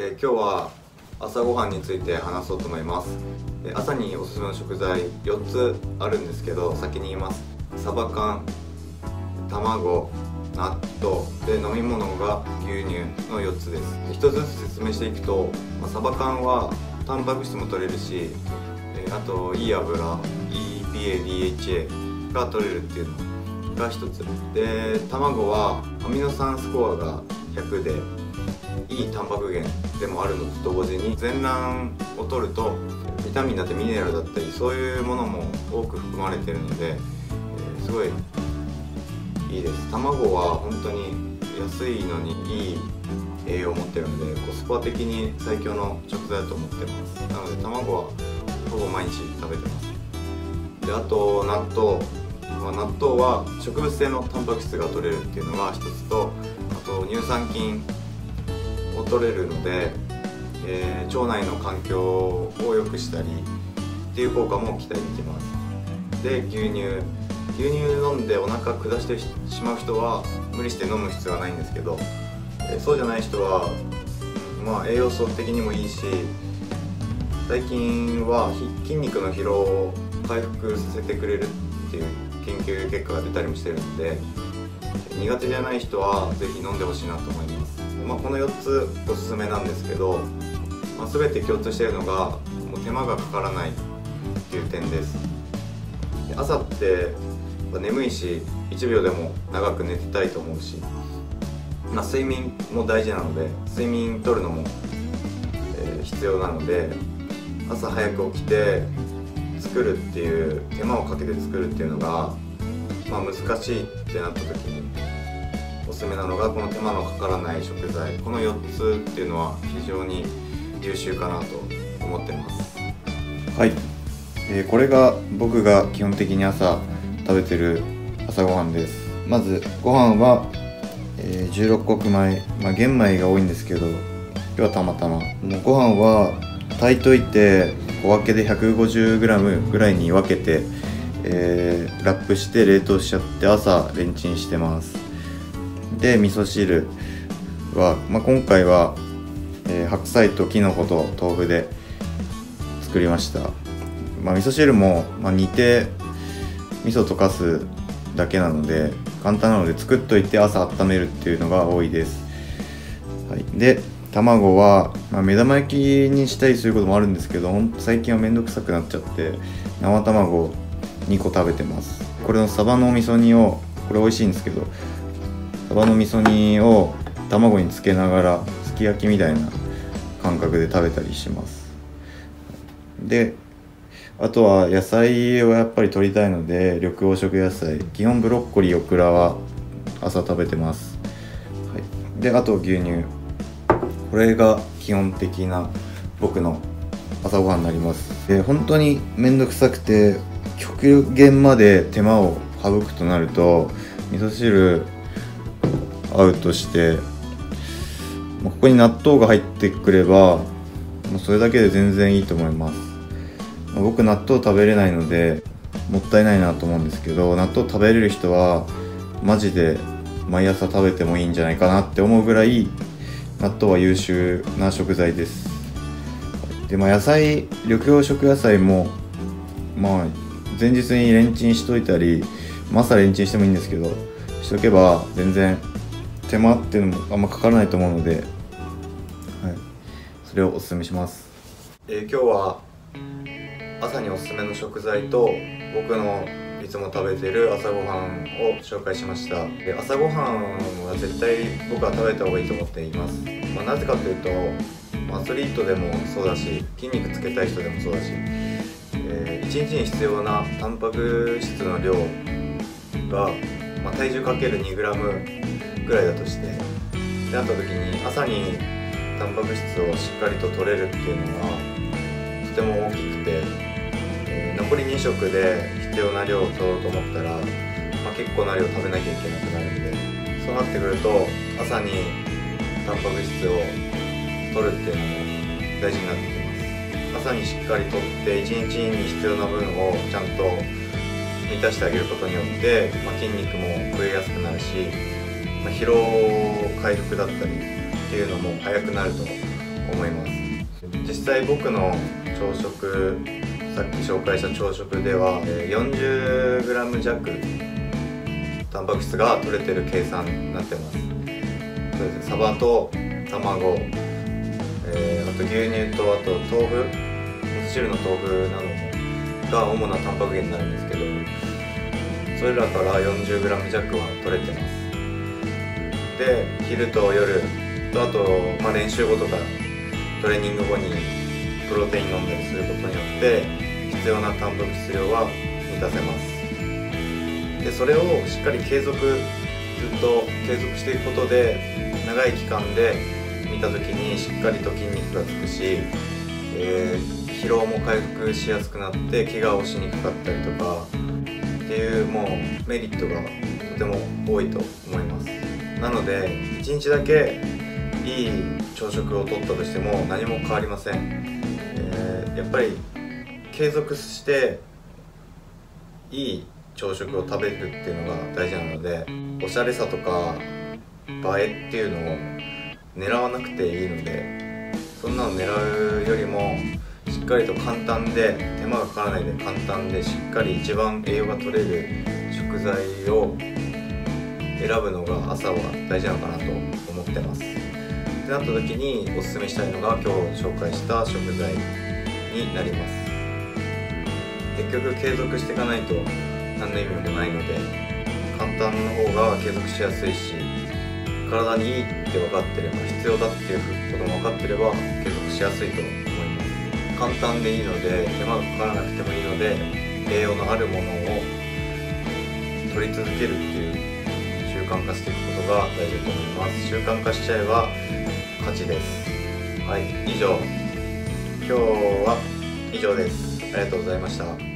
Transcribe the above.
えー、今日は朝ごはんについて話そうと思います。朝におすすめの食材4つあるんですけど先に言います。サバ缶卵納豆で飲み物が牛乳の4つです。1つずつ説明していくと、まあ、サバ缶はタンパク質も取れるし、えー、あといい油 EPA、DHA が取れるっていうのが1つ。で卵はアミノ酸スコアが100でいいタンパク源でもあるのと同時に全卵を取るとビタミンだってミネラルだったりそういうものも多く含まれてるので、えー、すごいいいです。卵は本当に安いのにいい栄養を持ってるのでコスパ的に最強の食材だと思ってます。なので卵はほぼ毎日食べてます。であと納豆、ま、納豆は植物性のタンパク質が取れるっていうのが一つとあと乳酸菌を取れるので、えー、腸内の環境を良くしたりっていう効果も期待できます。で牛乳。牛乳飲んでお腹下してしまう人は無理して飲む必要はないんですけど、えー、そうじゃない人は、まあ、栄養素的にもいいし最近は筋肉の疲労を回復させてくれるっていう研究結果が出たりもしてるので苦手じゃない人は是非飲んでほしいなと思います、まあ、この4つおすすめなんですけど、まあ、全て共通しているのがもう手間がかからないっていう点です。朝って眠いし1秒でも長く寝てたいと思うし、まあ、睡眠も大事なので睡眠とるのも、えー、必要なので朝早く起きて作るっていう手間をかけて作るっていうのが、まあ、難しいってなった時にすすめなのがこの手間のかからない食材。この4つっていうのは非常に優秀かなと思ってます。はい、えー、これが僕が基本的に朝食べてる朝ごはんです。まずご飯は、えー、16穀米、まあ、玄米が多いんですけど今日はたまたま。もうご飯は炊いといて小分けで 150g ぐらいに分けて、えー、ラップして冷凍しちゃって朝レンチンしてます。で味噌汁は、まあ、今回は、えー、白菜ときのこと豆腐で作りました、まあ、味噌汁も、まあ、煮て味噌溶かすだけなので簡単なので作っといて朝温めるっていうのが多いです、はい、で卵は、まあ、目玉焼きにしたりすることもあるんですけど最近はめんどくさくなっちゃって生卵2個食べてます。これのサバのお味噌煮をこれ美味しいんですけどサバの味噌煮を卵につけながらすき焼きみたいな感覚で食べたりします。であとは野菜をやっぱり取りたいので緑黄色野菜基本ブロッコリーオクラは朝食べてます、はい、であと牛乳。これが基本的な僕の朝ごはんになります。で本当に面倒くさくて極限まで手間を省くとなると味噌汁アウトしてここに納豆が入ってくればもうそれだけで全然いいと思います。僕納豆食べれないのでもったいないなと思うんですけど納豆食べれる人はマジで毎朝食べてもいいんじゃないかなって思うぐらい納豆は優秀な食材です。でまあ野菜緑黄色野菜もまあ前日にレンチンしといたりま朝レンチンしてもいいんですけどしとけば全然手間っていうのもあんまかからないと思うので、はい、それをおすすめします、えー、今日は朝におすすめの食材と僕のいつも食べてる朝ごはんを紹介しました。で朝ごはんは絶対僕は食べた方がいいと思っています、まあ、なぜかというとアスリートでもそうだし筋肉つけたい人でもそうだし、えー、1日に必要なタンパク質の量が、まあ、体重かける 2g ぐらいだとしてであった時に朝にタンパク質をしっかりと取れるっていうのがとても大きくてえ残り2食で必要な量を取ろうと思ったら、まあ、結構な量食べなきゃいけなくなるんでそうなってくると朝にタンパク質を取るっていうのも大事になってきます。朝にしっかりとって1日に必要な分をちゃんと満たしてあげることによって、まあ、筋肉も増えやすくなるし、まあ、疲労回復だったりっていうのも早くなると思います。実際僕の朝食さっき紹介した朝食では 40g 弱タンパク質が取れてる計算になってます。そうですね。サバと卵、えー、あと牛乳とあと豆腐味噌汁の豆腐などが主なタンパク源になるんですけどそれらから 40g 弱は取れてます。で昼と夜とあと、まあ、練習後とかトレーニング後にプロテイン飲んだりすることによって必要なタンパク質量は満たせます。でそれをしっかり継続ずっと継続していくことで長い期間で見た時にしっかりと筋肉がつくし、えー疲労も回復しやすくなって怪我をしにくかったりとかっていうもうメリットがとても多いと思います。なので1日だけいい朝食をとったとしても何も変わりません、えー、やっぱり継続していい朝食を食べるっていうのが大事なのでおしゃれさとか映えっていうのを狙わなくていいのでそんなの狙うよりもしっかりと簡単で手間がかからないで簡単でしっかり一番栄養が取れる食材を選ぶのが朝は大事なのかなと思ってます。ってなった時におすすめしたいのが今日紹介した食材になります。結局継続していかないと何の意味もないので簡単の方が継続しやすいし体にいいって分かってれば必要だっていうことも分かってれば継続しやすいと思います。簡単でいいので手間がかからなくてもいいので栄養のあるものを取り続けるっていう慣化していくことが大事だと思います。習慣化しちゃえば勝ちです。はい以上。今日は以上です。ありがとうございました。